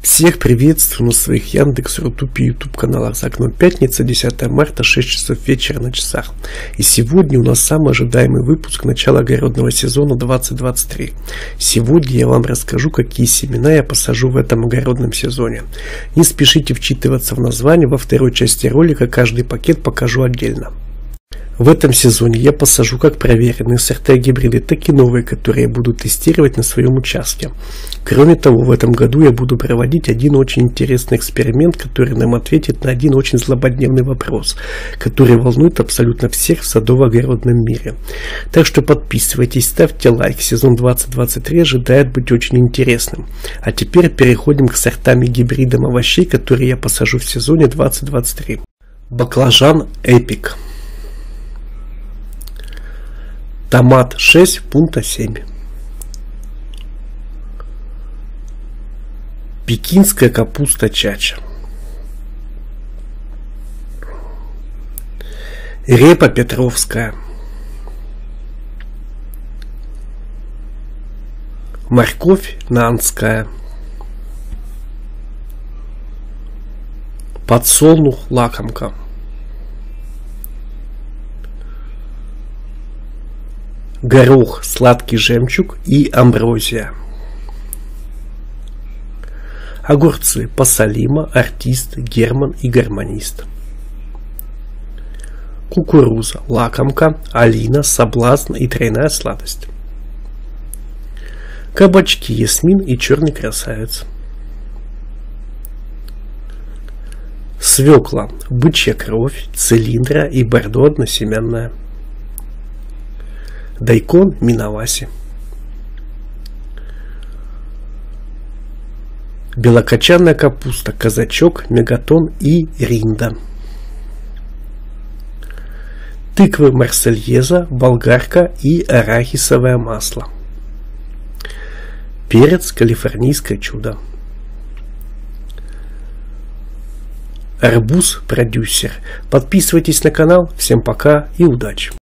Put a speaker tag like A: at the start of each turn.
A: Всех приветствую на своих Яндекс, Рутубе и Ютуб каналах за окном пятница, 10 марта, 6 часов вечера на часах. И сегодня у нас самый ожидаемый выпуск начала огородного сезона 2023. Сегодня я вам расскажу, какие семена я посажу в этом огородном сезоне. Не спешите вчитываться в название, во второй части ролика каждый пакет покажу отдельно. В этом сезоне я посажу как проверенные сорта гибриды, так и новые, которые я буду тестировать на своем участке. Кроме того, в этом году я буду проводить один очень интересный эксперимент, который нам ответит на один очень злободневный вопрос, который волнует абсолютно всех в садово-огородном мире. Так что подписывайтесь, ставьте лайк. Сезон 2023 ожидает быть очень интересным. А теперь переходим к сортам и гибридам овощей, которые я посажу в сезоне 2023. Баклажан Эпик. Томат 6 пункта 7. Пекинская капуста чача. Репа петровская. Морковь нанская. Подсолнух лакомка. Горох, сладкий жемчуг и амброзия. Огурцы Пасалима, Артист, Герман и Гармонист. Кукуруза, Лакомка, Алина, Соблазн и Тройная сладость. Кабачки Ясмин и Черный красавец. Свекла, бычья кровь, цилиндра и бордо односеменная. Дайкон Минаваси. Белокочанная капуста, казачок, мегатон и ринда. Тыквы марсельеза, болгарка и арахисовое масло. Перец калифорнийское чудо. Арбуз продюсер. Подписывайтесь на канал. Всем пока и удачи.